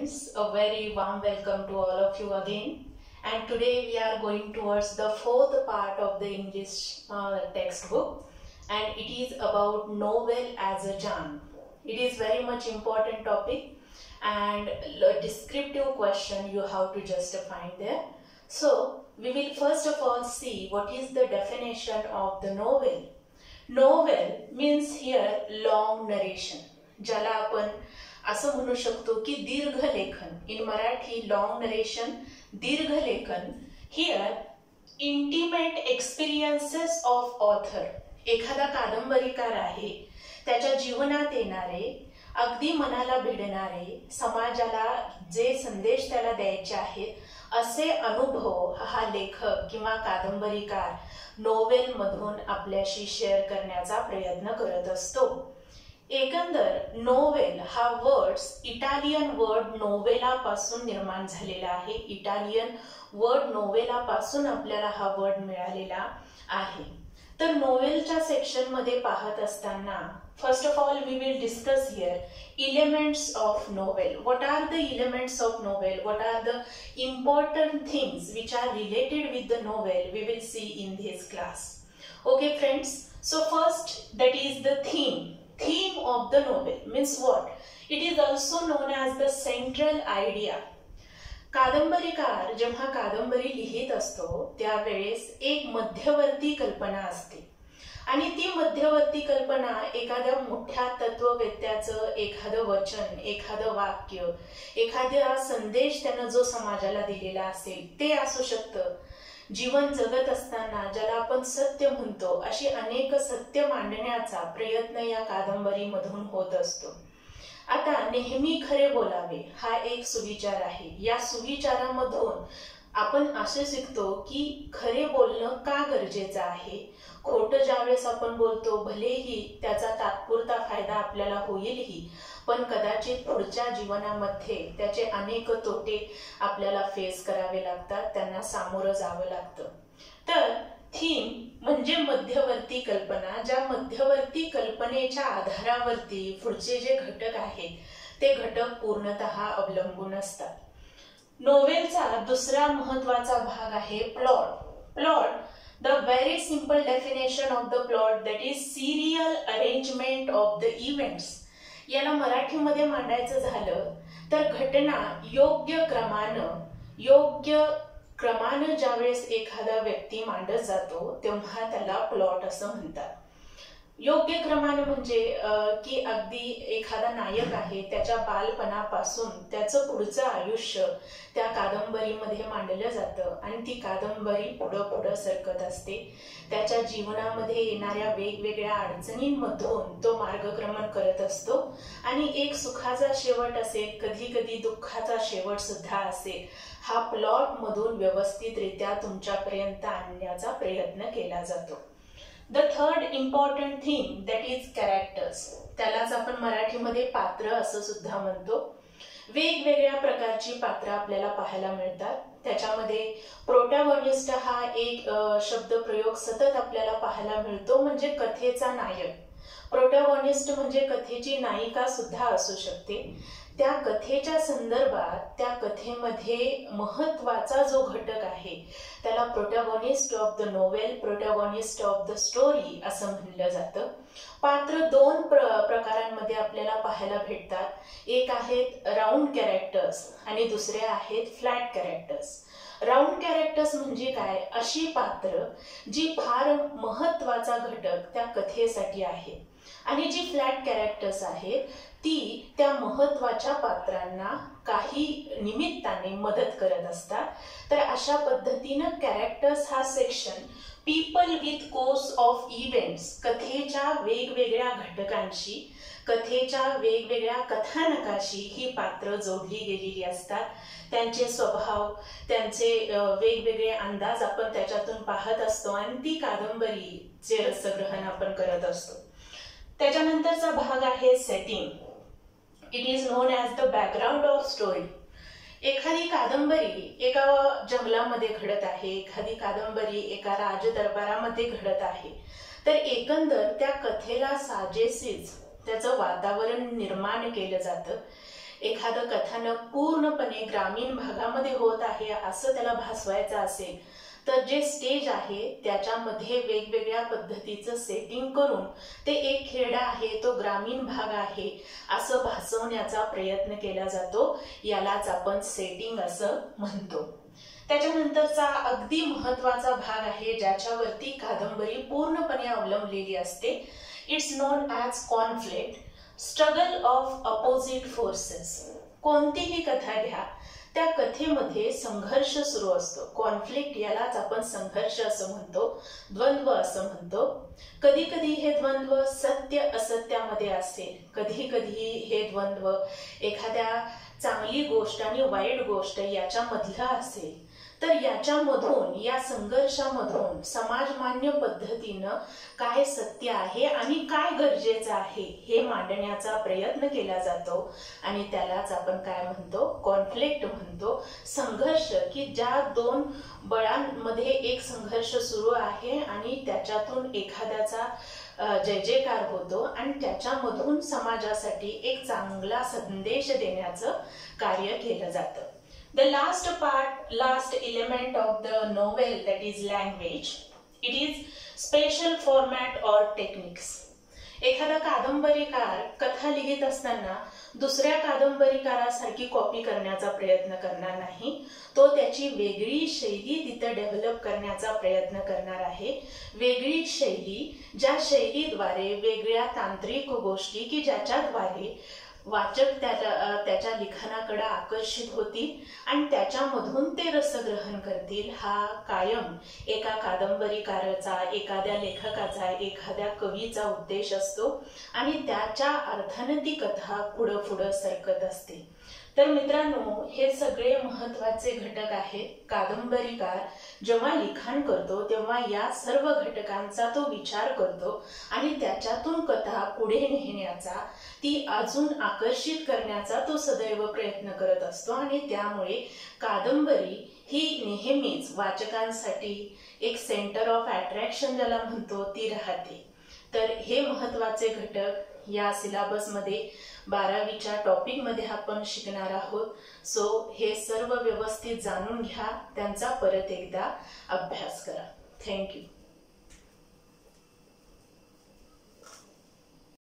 friends, a very warm welcome to all of you again. And today we are going towards the fourth part of the English uh, textbook, and it is about novel as a genre. It is very much important topic, and a descriptive question you have to just find there. So we will first of all see what is the definition of the novel. Novel means here long narration. ज्याला आपण असं म्हणू शकतो की दीर्घ लेखन. In Marathi long narration दीर्घ लेखन. Here intimate experiences of author एखादा कादंबरीकार आहे. त्याच्या जीवनात येणारे अगदी मनाला भिडणारे समाजाला जे संदेश त्याला द्यायचे आहेत असे अनुभव हा लेखक किंवा कादंबरीकार नोवेलमधून आपल्याशी शेअर करण्याचा प्रयत्न करत असतो. एकंदर नोवेल हा वर्ड्स इटालियन वर्ड नोवेला पासून निर्माण झालेला आहे. इटालियन वर्ड नोवेला पासून आपल्याला हा वर्ड मिळालेला आहे. तर नोवेलच्या सेक्शनमध्ये पाहत असताना first of all we will discuss here elements of novel what are the elements of novel what are the important things which are related with the novel we will see in this class okay friends so first that is the theme theme of the novel means what? It is also known as the central idea. कादंबरीकार जेव्हा कादंबरी लिहित असतो त्यावेळेस एक मध्यवर्ती कल्पना असते आणि ती मध्यवर्ती कल्पना एखाद्या मोठ्या तत्ववेत्याचं एखादं वचन एखादं वाक्य एखादा संदेश त्यानं जो समाजाला दिलेला असेल ते असू शकतं जीवन जगत असताना ज्याला आपण सत्य म्हणतो अशी अनेक सत्य मांडण्याचा प्रयत्न या कादंबरीमधून होत असतो. आता नेहमी खरे बोलावे हा एक सुविचार आहे. या सुविचारामधून आपण असे शिकतो की खरे बोलणं का गरजेचं आहे? खोटं ज्यावेळेस आपण बोलतो भलेही त्याचा तात्पुरता फायदा आपल्याला होईलही पण कदाचित पुढच्या जीवनामध्ये त्याचे अनेक तोटे आपल्याला फेस करावे लागतात त्यांना सामोरं जावं लागतं. तर थीम म्हणजे मध्यवर्ती कल्पना ज्या मध्यवर्ती कल्पनेच्या आधारावरती पुढचे जे घटक आहेत ते घटक पूर्णत अवलंबून असतात. नोवेलचा दुसरा महत्त्वाचा भाग आहे plot. Plot the very simple definition of the plot that is serial arrangement of the events याला मराठीमध्ये मांडायचं झालं तर घटना योग्य क्रमानं योग्य क्रमानं ज्यावेळेस एखादा व्यक्ती मांडत जातो तेव्हा त्याला प्लॉट असं म्हणतात. योग्य क्रमाने म्हणजे की अगदी एखादा नायक आहे त्याच्या बालपणापासून त्याचं पुढचं आयुष्य त्या कादंबरीमध्ये मांडलं जातं आणि ती कादंबरी पुढं पुढं सरकत असते. त्याच्या जीवनामध्ये येणाऱ्या वेगवेगळ्या अडचणींमधून तो मार्गक्रमण करत असतो. आणि एक सुखाचा शेवट असेल कधी कधी दुःखाचा शेवट सुद्धा असेल हा प्लॉट मधून व्यवस्थितरित्या तुमच्यापर्यंत आणण्याचा प्रयत्न केला जातो. The third important thing that is characters त्यालाच आपण मराठीमध्ये पात्र असं सुद्धा म्हणतो. वेगवेगळ्या प्रकारची पात्र आपल्याला पाहायला मिळतात. त्याच्यामध्ये प्रोटॅगॉनिस्ट हा एक शब्द प्रयोग सतत आपल्याला पाहायला मिळतो म्हणजे कथेचा नायक. प्रोटॅगॉनिस्ट म्हणजे कथेची नायिका सुद्धा असू शकते. त्या कथेच्या संदर्भात त्या कथेमध्ये महत्त्वाचा जो घटक आहे त्याला protagonist of the novel protagonist of the story असं म्हणलं जातं. पात्र दोन प्र प्रकारांमध्ये आपल्याला पाहायला भेटतात. एक आहेत राऊंड कॅरेक्टर्स आणि दुसरे आहेत फ्लॅट कॅरेक्टर्स राऊंड कॅरेक्टर्स म्हणजे काय? अशी पात्र जी फार महत्त्वाचा घटक त्या कथेसाठी आहे. आणि जी फ्लॅट कॅरेक्टर्स आहेत ती त्या महत्त्वाच्या पात्रांना काही निमित्ताने मदत करत असतात. तर अशा पद्धतीनं कॅरेक्टर्स हा section people with course of events कथेच्या वेगवेगळ्या घटकांशी कथेच्या वेगवेगळ्या कथानकाशी ही पात्र जोडली गेलेली असतात. त्यांचे स्वभाव त्यांचे वेगवेगळे अंदाज आपण त्याच्यातून पाहत असतो आणि ती कादंबरीचे रसग्रहण आपण करत असतो. त्याच्यानंतरचा भाग आहे setting it is known as the background of story एखादी कादंबरी एका जंगलामध्ये घडत आहे एखादी कादंबरी एका राजदरबारामध्ये घडत आहे तर एकंदर त्या कथेला साजेसीच त्याचं वातावरण निर्माण केलं जातं. एखादं कथानक पूर्णपणे ग्रामीण भागामध्ये होत आहे असं त्याला भासवायचं असेल तर जे स्टेज आहे त्याच्यामध्ये वेगवेगळ्या पद्धतीचं सेटिंग करून ते एक खेडा आहे तो ग्रामीण भाग आहे असं भासवण्याचा प्रयत्न केला जातो. यालाच आपण सेटिंग असं म्हणतो. त्याच्यानंतरचा अगदी महत्त्वाचा भाग आहे ज्याच्यावरती कादंबरी पूर्णपणे अवलंबलेली असते. It's known as conflict struggle of opposite forces कोणतीही कथा घ्या. त्या कथेमध्ये संघर्ष सुरू असतो. कॉन्फ्लिक्ट यालाच आपण संघर्ष असं म्हणतो. द्वंद्व असं म्हणतो. कधी कधी हे द्वंद्व सत्य असत्यामध्ये असेल कधी कधी हे द्वंद्व एखाद्या चांगली गोष्ट आणि वाईट गोष्ट याच्यामधलं असेल. तर याच्यामधून या संघर्षामधून समाजमान्य पद्धतीनं काय सत्य आहे आणि काय गरजेचं आहे हे मांडण्याचा प्रयत्न केला जातो. आणि त्यालाच आपण काय म्हणतो? कॉन्फ्लिक्ट म्हणतो. संघर्ष की ज्या दोन बळांमध्ये एक संघर्ष सुरू आहे आणि त्याच्यातून एखाद्याचा जय जयकार होतो आणि त्याच्यामधून समाजासाठी एक चांगला संदेश देण्याचं कार्य केलं जातं. The last part, last element of the novel that is language, it is special format or techniques. एखादा कादंबरीकार कथा लिहित असताना दुसऱ्या कादंबरीकारासारखी कॉपी करण्याचा प्रयत्न करणार नाही तो त्याची वेगळी शैली तिथं डेव्हलप करण्याचा प्रयत्न करणार आहे वेगळी शैली ज्या शैलीद्वारे वेगळ्या तांत्रिक गोष्टी की ज्याच्याद्वारे वाचक त्याच्या त्याच्या लिखाणाकडे आकर्षित होतील आणि त्याच्यामधून ते रसग्रहण करतील. हा कायम एका कादंबरीकाराचा एखाद्या लेखकाचा एखाद्या कवीचा उद्देश असतो आणि त्याच्या अर्थानं ती कथा पुढं पुढं सरकत असते. तर मित्रांनो हे सगळे महत्त्वाचे घटक आहेत. कादंबरीकार जेव्हा लिखाण करतो तेव्हा या सर्व घटकांचा तो विचार करतो आणि त्याच्यातून कथा पुढे नेण्याचा ती अजून आकर्षित करण्याचा तो सदैव प्रयत्न करत असतो आणि त्यामुळे कादंबरी ही नेहमीच वाचकांसाठी एक सेंटर ऑफ अट्रॅक्शन ज्याला म्हणतो ती राहते. तर हे महत्त्वाचे घटक या सिलेबसमध्ये बारावीच्या टॉपिकमध्ये आपण शिकणार आहोत. सो हे सर्व व्यवस्थित जाणून घ्या. त्यांचा परत एकदा अभ्यास करा. थँक्यू